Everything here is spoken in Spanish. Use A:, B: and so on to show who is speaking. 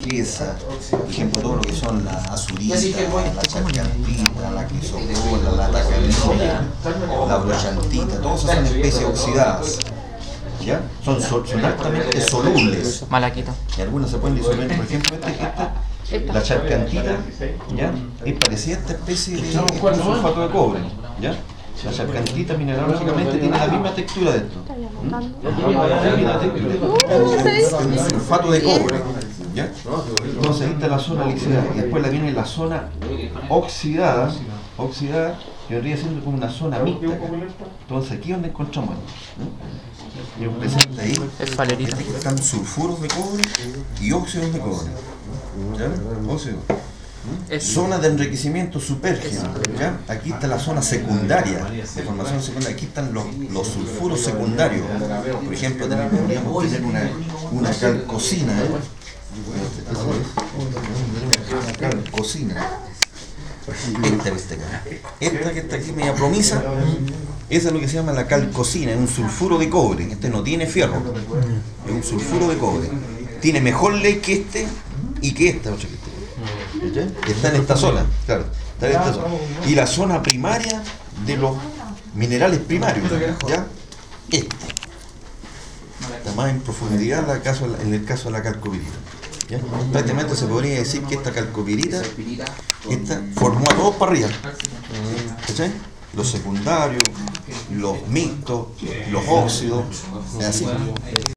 A: riqueza, por ejemplo, todo lo que son la azurita, la charcantita, la crisocola, la tacalina, la brochantita, todas esas son especies oxidadas. ¿Ya? Son, sol- son altamente solubles.
B: Malaquito.
A: Y algunas se pueden disolver. Por ejemplo, esta, esta, la charcantita, ¿ya? Es parecida a esta especie de sulfato de cobre, ¿ya? La charcantita mineralógicamente tiene la misma textura de esto. ¿Mm? La misma textura. Es un sulfato de cobre, ¿ya? Entonces ahí está la zona lixiviada y después la viene la zona oxidada, oxidada, que vendría siendo como una zona mixta. acá. Entonces aquí es donde encontramos esto. ¿no? Y os presenta ahí
B: Es falerita.
A: Aquí están sulfuros de cobre y óxidos de cobre. ¿Ya? Óxidos.
B: Es
A: Zona de enriquecimiento supérgeno. ¿ya? Aquí está la zona secundaria, de formación secundaria. Aquí están los, los sulfuros secundarios. Por ejemplo, tenemos- podríamos tener una, una calcocina. ¿eh? Una calcocina. Esta que está. Esta que está aquí media promisa, esa es lo que se llama la calcocina, es un sulfuro de cobre. Este no tiene fierro, es un sulfuro de cobre. Tiene mejor ley que este y que esta está. En esta zona, claro. Está en esta zona. Y la zona primaria de los minerales primarios, ¿ya? Este. Está más en profundidad en el caso de la calcopirita. ¿Ya? Se podría decir que esta calcopirita esta formó a todos para arriba. ¿Cachai? Los secundarios, los mixtos, los óxidos, así.